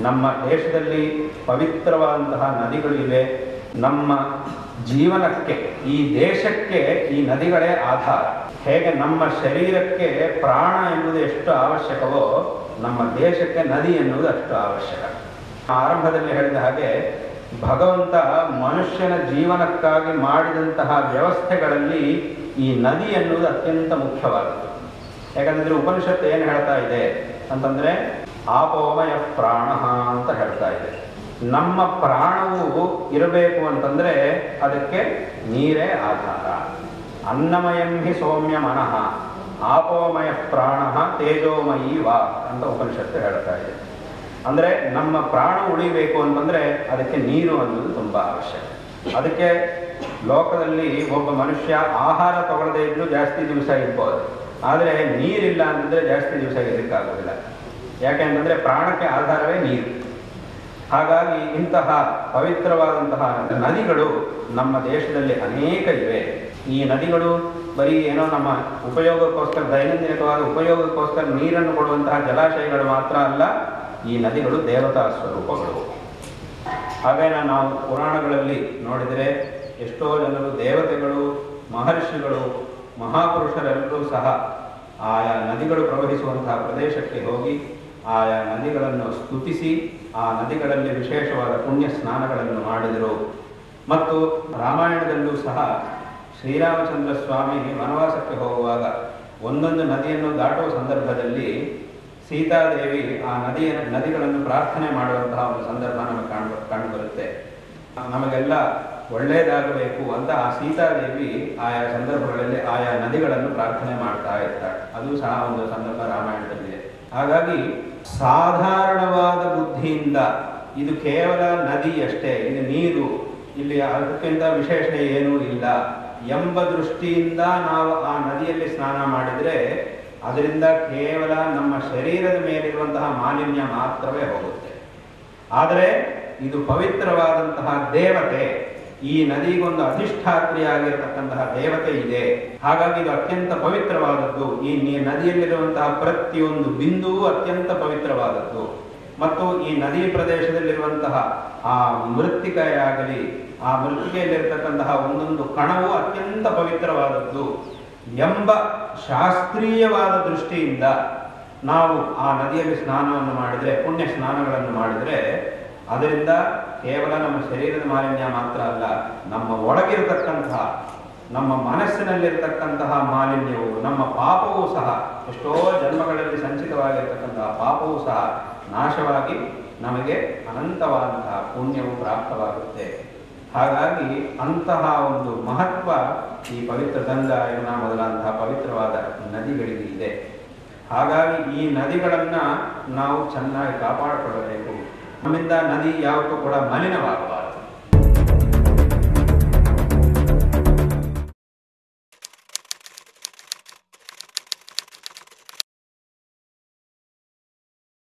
ನಮ್ಮ ದೇಶದಲ್ಲಿ ಪವಿತ್ರವಾದಂತಹ ನದಿಗಳು ಇವೆ. ನಮ್ಮ ಜೀವನಕ್ಕೆ, ಈ ದೇಶಕ್ಕೆ ಈ ನದಿಗಳೇ ಆಧಾರ. ಹೇಗೆ ನಮ್ಮ ಶರೀರಕ್ಕೆ ಪ್ರಾಣ ಎನ್ನುವುದು ಎಷ್ಟು ಅವಶ್ಯಕವೋ, ನಮ್ಮ ದೇಶಕ್ಕೆ ನದಿ ಎನ್ನುವುದು ಅಷ್ಟು ಅವಶ್ಯಕ. ಆರಂಭದಲ್ಲಿ ಹೇಳಿದ ಹಾಗೆ, ಭಗವಂತ ಮನುಷ್ಯನ ಜೀವನಕ್ಕಾಗಿ ಮಾಡಿದಂತಹ ವ್ಯವಸ್ಥೆಗಳಲ್ಲಿ ಈ ನದಿ ಎನ್ನುವುದು ಅತ್ಯಂತ ಮುಖ್ಯವಾದದ್ದು. ಯಾಕಂದರೆ ಉಪನಿಷತ್ತು ಏನು ಹೇಳ್ತಾ ಇದೆ ಅಂತಂದ್ರೆ ಆಪೋಮಯ ಪ್ರಾಣ ಅಂತ ಹೇಳ್ತಾ ಇದೆ. ನಮ್ಮ ಪ್ರಾಣವು ಇರಬೇಕು ಅಂತಂದ್ರೆ ಅದಕ್ಕೆ ನೀರೇ ಆಧಾರ. ಅನ್ನಮಯಂ ಹಿ ಸೌಮ್ಯ ಮನಃ, ಆಪೋಮಯ ಪ್ರಾಣ ತೇಜೋಮಯಿ ವಾ ಅಂತ ಉಪನಿಷತ್ತು ಹೇಳ್ತಾ ಇದೆ. ಅಂದ್ರೆ ನಮ್ಮ ಪ್ರಾಣ ಉಳಿಬೇಕು ಅಂತಂದ್ರೆ ಅದಕ್ಕೆ ನೀರು ಅನ್ನೋದು ತುಂಬಾ ಅವಶ್ಯಕ. ಅದಕ್ಕೆ ಲೋಕದಲ್ಲಿ ಒಬ್ಬ ಮನುಷ್ಯ ಆಹಾರ ತಗೊಳ್ಳದೇ ಇದ್ದು ಜಾಸ್ತಿ ದಿವಸ ಇರ್ಬೋದು ಆದರೆ ನೀರಿಲ್ಲ ಅಂತಂದ್ರೆ ಜಾಸ್ತಿ ದಿವಸ ಇರಲಿಕ್ಕಾಗೋದಿಲ್ಲ ಯಾಕೆಂತಂದ್ರೆ ಪ್ರಾಣಕ್ಕೆ ಆಧಾರವೇ ನೀರು. ಹಾಗಾಗಿ ಇಂತಹ ಪವಿತ್ರವಾದಂತಹ ನದಿಗಳು ನಮ್ಮ ದೇಶದಲ್ಲಿ ಅನೇಕ ಇವೆ. ಈ ನದಿಗಳು ಬರೀ ಏನೋ ನಮ್ಮ ಉಪಯೋಗಕ್ಕೋಸ್ಕರ, ದೈನಂದಿನವಾದ ಉಪಯೋಗಕ್ಕೋಸ್ಕರ ನೀರನ್ನು ಕೊಡುವಂತಹ ಜಲಾಶಯಗಳು ಮಾತ್ರ ಅಲ್ಲ, ಈ ನದಿಗಳು ದೇವತಾ ಸ್ವರೂಪಗಳು. ಹಾಗೇನ ನಾವು ಪುರಾಣಗಳಲ್ಲಿ ನೋಡಿದರೆ ಎಷ್ಟೋ ಜನರು ದೇವತೆಗಳು, ಮಹರ್ಷಿಗಳು, ಮಹಾಪುರುಷರೆಲ್ಲರೂ ಸಹ ಆಯಾ ನದಿಗಳು ಪ್ರವಹಿಸುವಂತಹ ಪ್ರದೇಶಕ್ಕೆ ಹೋಗಿ ಆಯಾ ನದಿಗಳನ್ನು ಸ್ತುತಿಸಿ, ಆ ನದಿಗಳಲ್ಲಿ ವಿಶೇಷವಾದ ಪುಣ್ಯ ಸ್ನಾನಗಳನ್ನು ಮಾಡಿದರು. ಮತ್ತು ರಾಮಾಯಣದಲ್ಲೂ ಸಹ ಶ್ರೀರಾಮಚಂದ್ರ ಸ್ವಾಮಿ ವನವಾಸಕ್ಕೆ ಹೋಗುವಾಗ ಒಂದೊಂದು ನದಿಯನ್ನು ದಾಟುವ ಸಂದರ್ಭದಲ್ಲಿ ಸೀತಾದೇವಿ ಆ ನದಿಯ ನದಿಗಳನ್ನು ಪ್ರಾರ್ಥನೆ ಮಾಡುವಂತಹ ಒಂದು ಸಂದರ್ಭ ನಮಗೆ ಕಾಣು, ಕಂಡುಬರುತ್ತೆ. ನಮಗೆಲ್ಲ ಒಳ್ಳೆಯದಾಗಬೇಕು ಅಂತ ಆ ಸೀತಾದೇವಿ ಆಯಾ ಸಂದರ್ಭಗಳಲ್ಲಿ ಆಯಾ ನದಿಗಳನ್ನು ಪ್ರಾರ್ಥನೆ ಮಾಡ್ತಾ ಇರ್ತಾಳೆ. ಅದು ಸಹ ಒಂದು ಸಂದರ್ಭ ರಾಮಾಯಣದಲ್ಲಿದೆ. ಹಾಗಾಗಿ ಸಾಧಾರಣವಾದ ಬುದ್ಧಿಯಿಂದ ಇದು ಕೇವಲ ನದಿ ಅಷ್ಟೇ, ಇದು ನೀರು. ಇಲ್ಲಿ ಅದಕ್ಕಿಂತ ವಿಶೇಷಣೆ ಏನೂ ಇಲ್ಲ. ಎಂಬ ದೃಷ್ಟಿಯಿಂದ ನಾವು ಆ ನದಿಯಲ್ಲಿ ಸ್ನಾನ ಮಾಡಿದರೆ ಅದರಿಂದ ಕೇವಲ ನಮ್ಮ ಶರೀರದ ಮೇಲಿರುವಂತಹ ಮಾಲಿನ್ಯ ಮಾತ್ರವೇ ಹೋಗುತ್ತೆ. ಆದರೆ ಇದು ಪವಿತ್ರವಾದಂತಹ ದೇವತೆ ಈ ನದಿಗೊಂದು ಅಧಿಷ್ಠಾತ್ರಿಯಾಗಿರತಕ್ಕಂತಹ ದೇವತೆ ಇದೆ. ಹಾಗಾಗಿ ಇದು ಅತ್ಯಂತ ಪವಿತ್ರವಾದದ್ದು. ಈ ನದಿಯಲ್ಲಿರುವಂತಹ ಪ್ರತಿಯೊಂದು ಬಿಂದುವು ಅತ್ಯಂತ ಪವಿತ್ರವಾದದ್ದು. ಮತ್ತು ಈ ನದಿ ಪ್ರದೇಶದಲ್ಲಿರುವಂತಹ ಆ ಮೃತ್ತಿಕೆಯಾಗಲಿ, ಆ ಮೃತ್ತಿಕೆಯಲ್ಲಿರ್ತಕ್ಕಂತಹ ಒಂದೊಂದು ಕಣವು ಅತ್ಯಂತ ಪವಿತ್ರವಾದದ್ದು. ಎಂಬ ಶಾಸ್ತ್ರೀಯವಾದ ದೃಷ್ಟಿಯಿಂದ ನಾವು ಆ ನದಿಯಲ್ಲಿ ಸ್ನಾನವನ್ನು ಮಾಡಿದರೆ, ಪುಣ್ಯ ಸ್ನಾನಗಳನ್ನು ಮಾಡಿದರೆ, ಅದರಿಂದ ಕೇವಲ ನಮ್ಮ ಶರೀರದ ಮಾಲಿನ್ಯ ಮಾತ್ರ ಅಲ್ಲ, ನಮ್ಮ ಒಳಗಿರತಕ್ಕಂತಹ, ನಮ್ಮ ಮನಸ್ಸಿನಲ್ಲಿರ್ತಕ್ಕಂತಹ ಮಾಲಿನ್ಯವು, ನಮ್ಮ ಪಾಪವೂ ಸಹ, ಎಷ್ಟೋ ಜನ್ಮಗಳಲ್ಲಿ ಸಂಚಿತವಾಗಿರ್ತಕ್ಕಂತಹ ಪಾಪವೂ ಸಹ ನಾಶವಾಗಿ ನಮಗೆ ಅನಂತವಾದಂತಹ ಪುಣ್ಯವು ಪ್ರಾಪ್ತವಾಗುತ್ತೆ. ಹಾಗಾಗಿ ಅಂತಹ ಒಂದು ಮಹತ್ವ ಈ ಪವಿತ್ರ ಗಂಗಾ ಯಮುನಾ ಮೊದಲಾದಂತಹ ಪವಿತ್ರವಾದ ಇದೆ. ಹಾಗಾಗಿ ಈ ನದಿಗಳನ್ನು ನಾವು ಚೆನ್ನಾಗಿ ಕಾಪಾಡಿಕೊಳ್ಳಬೇಕು ನಮ್ಮಿಂದ ನದಿ ಯಾವತ್ತೂ ಕೂಡ ಮಲಿನವಾಗಬಾರದು.